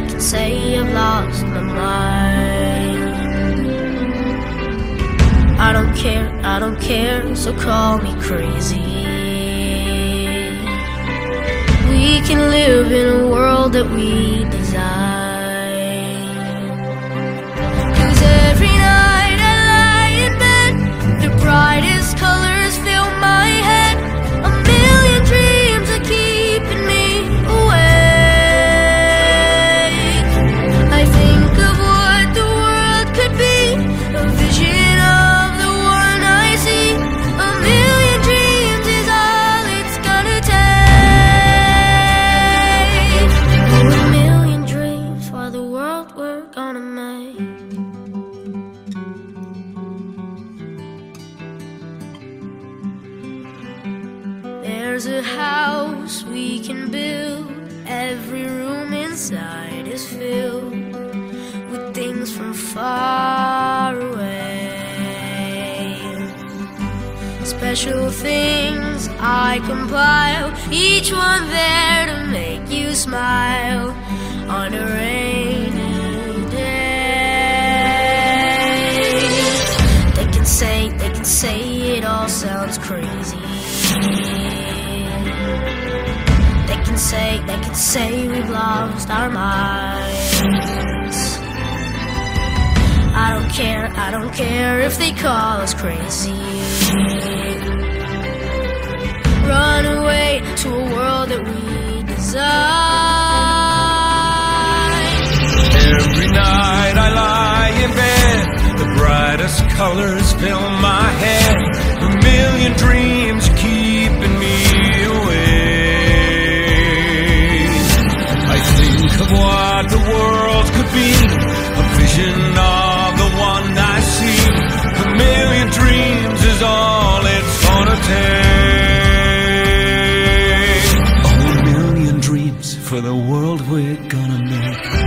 They can say I've lost my mind. I don't care, I don't care, so call me crazy. We can live in a world that we design. House we can build. Every room inside is filled with things from far away. Special things I compile, each one there to make you smile on a rainy day. They can say, they can say it all sounds crazy. They can say, they can say we've lost our minds. I don't care, I don't care if they call us crazy. Run away to a world that we design. Every night I lie in bed, the brightest colors fill my head. A million dreams what the world could be, a vision of the one I see. A million dreams is all it's gonna take. A million dreams for the world we're gonna make.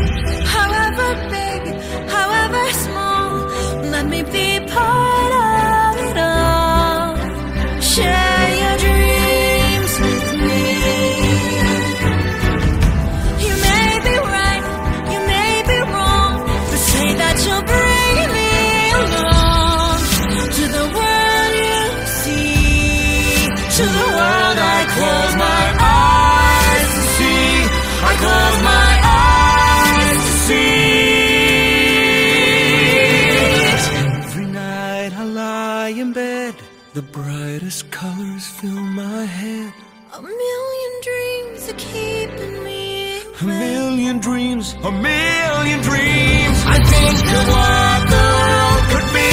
The brightest colors fill my head. A million dreams are keeping me. A million dreams, a million dreams. I think of what the world could be,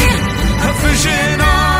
a vision of